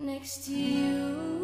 next to you.